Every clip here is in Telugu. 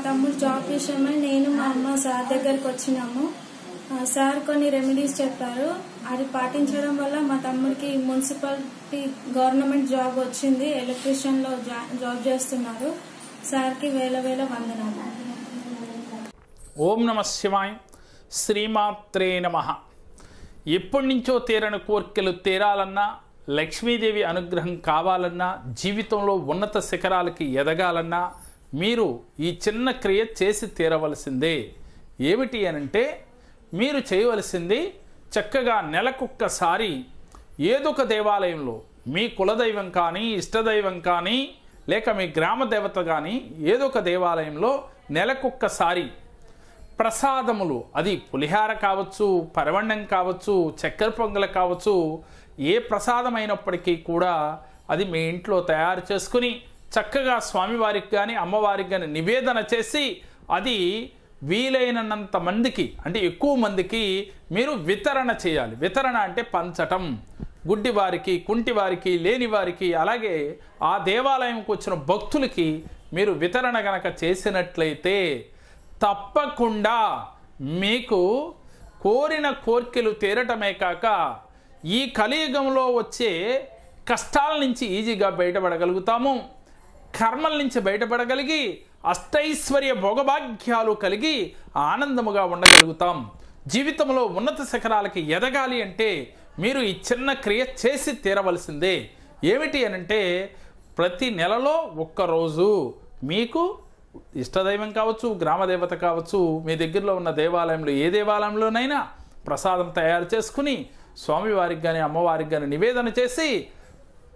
తమ్ముడు జాబ్ విషయమై నేను మా అమ్మ సార్ దగ్గరకు వచ్చినాము. సార్ కొన్ని రెమెడీస్ చెప్పారు. అది పాటించడం వల్ల మా తమ్ముడికి మున్సిపాలిటీ గవర్నమెంట్ జాబ్ వచ్చింది. ఎలక్ట్రీషియన్లో జా- జాబ్ చేస్తున్నారు. సార్కి వేల వేల వందనాలు. ఓం నమ శివాయ్ శ్రీమాత్రే నమ. ఎప్పటి నుంచో తీరని కోరికలు తీరాలన్నా లక్ష్మీదేవి అనుగ్రహం కావాలన్నా జీవితంలో ఉన్నత శిఖరాలకి ఎదగాలన్నా మీరు ఈ చిన్న క్రియ చేసి తీరవలసిందే. ఏమిటి అనంటే మీరు చేయవలసింది చక్కగా నెలకొక్కసారి ఏదొక దేవాలయంలో మీ కులదైవం కానీ ఇష్టదైవం కానీ లేక మీ గ్రామ దేవత కానీ ఏదో ఒక దేవాలయంలో నెలకొక్కసారి ప్రసాదములు అది పులిహార కావచ్చు పరవండం కావచ్చు చక్కెర పొంగల కావచ్చు ఏ ప్రసాదం అయినప్పటికీ కూడా అది మీ ఇంట్లో తయారు చేసుకుని చక్కగా స్వామివారికి కానీ అమ్మవారికి కానీ నివేదన చేసి అది వీలైనంత మందికి అంటే ఎక్కువ మందికి మీరు వితరణ చేయాలి. వితరణ అంటే పంచటం. గుడ్డి వారికి కుంటి వారికి లేని వారికి అలాగే ఆ దేవాలయంకు వచ్చిన భక్తులకి మీరు వితరణ గనక చేసినట్లయితే తప్పకుండా మీకు కోరిన కోర్కెలు తీరటమే కాక ఈ కలియుగంలో వచ్చే కష్టాల నుంచి ఈజీగా బయటపడగలుగుతాము. కర్మల నుంచి బయటపడగలిగి అష్టైశ్వర్య భోగభాగ్యాలు కలిగి ఆనందముగా ఉండగలుగుతాం. జీవితంలో ఉన్నత శిఖరాలకి ఎదగాలి అంటే మీరు ఈ చిన్న క్రియ చేసి తీరవలసిందే. ఏమిటి అనంటే ప్రతి నెలలో ఒక్కరోజు మీకు ఇష్టదైవం కావచ్చు గ్రామదేవత కావచ్చు మీ దగ్గరలో ఉన్న దేవాలయంలో ఏ దేవాలయంలోనైనా ప్రసాదం తయారు చేసుకుని స్వామివారికి కానీ అమ్మవారికి కానీ నివేదన చేసి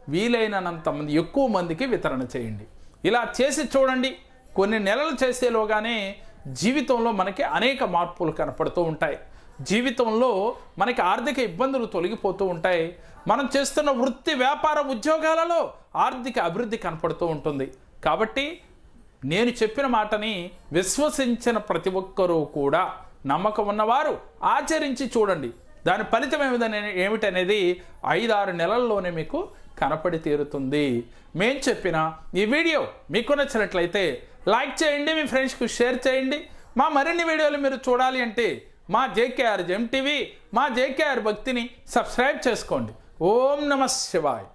వీలైనంత మంది ఎక్కువ మందికి వితరణ చేయండి. ఇలా చేసి చూడండి. కొన్ని నెలలు చేసేలోగానే జీవితంలో మనకి అనేక మార్పులు కనపడుతూ ఉంటాయి. జీవితంలో మనకి ఆర్థిక ఇబ్బందులు తొలగిపోతూ ఉంటాయి. మనం చేస్తున్న వృత్తి వ్యాపార ఉద్యోగాలలో ఆర్థిక అభివృద్ధి కనపడుతూ ఉంటుంది. కాబట్టి నేను చెప్పిన మాటని విశ్వసించిన ప్రతి ఒక్కరూ కూడా నమ్మకం ఉన్నవారు ఆచరించి చూడండి. దాని ఫలితం ఏమిదని ఏమిటనేది ఐదారు నెలల్లోనే మీకు కనపడి తీరుతుంది. మేం చెప్పిన ఈ వీడియో మీకు నచ్చినట్లయితే లైక్ చేయండి మీ ఫ్రెండ్స్కి షేర్ చేయండి. మా మరిన్ని వీడియోలు మీరు చూడాలి అంటే మా జేకేఆర్ జెమ్ టీవీ మా జేకేఆర్ భక్తిని సబ్స్క్రైబ్ చేసుకోండి. ఓం నమ శివాయ్.